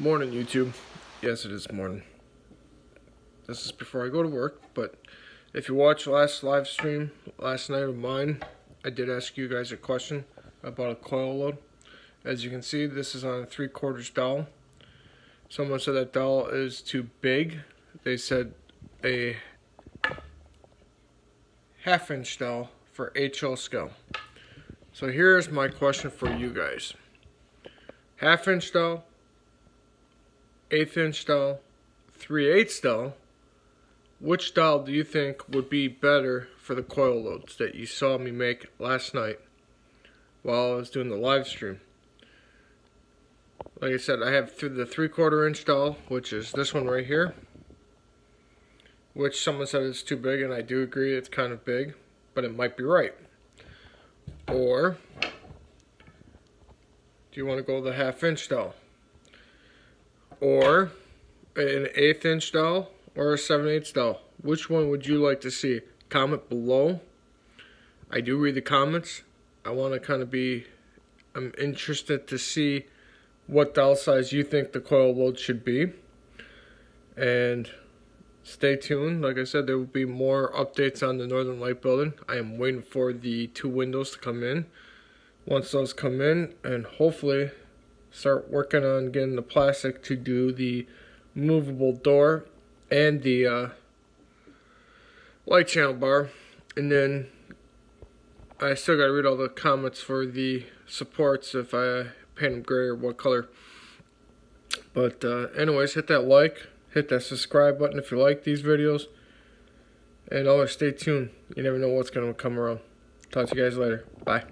Morning, YouTube. Yes, it is morning. This is before I go to work, but if you watched last live stream last night of mine, I did ask you guys a question about a coil load. As you can see, this is on a three quarters dowel. Someone said that dowel is too big. They said a half inch dowel for HO scale. So here's my question for you guys. Half inch dowel eighth inch dowel, three eighths dowel, which dowel do you think would be better for the coil loads that you saw me make last night while I was doing the live stream? Like I said, I have the three quarter inch dowel, which is this one right here, which someone said is too big, and I do agree it's kind of big, but it might be right. Or, do you want to go the half inch dowel? Or an eighth inch dowel or a 7 8 dowel. Which one would you like to see? Comment below. I do read the comments. I want to kind of be, I'm interested to see what dowel size you think the coil load should be. And stay tuned. Like I said, there will be more updates on the Northern Light building. I am waiting for the two windows to come in. Once those come in, and hopefully start working on getting the plastic to do the movable door and the uh, light channel bar. And then I still gotta read all the comments for the supports if I paint them gray or what color. But uh, anyways hit that like hit that subscribe button if you like these videos. And always stay tuned. You never know what's gonna come around. Talk to you guys later. Bye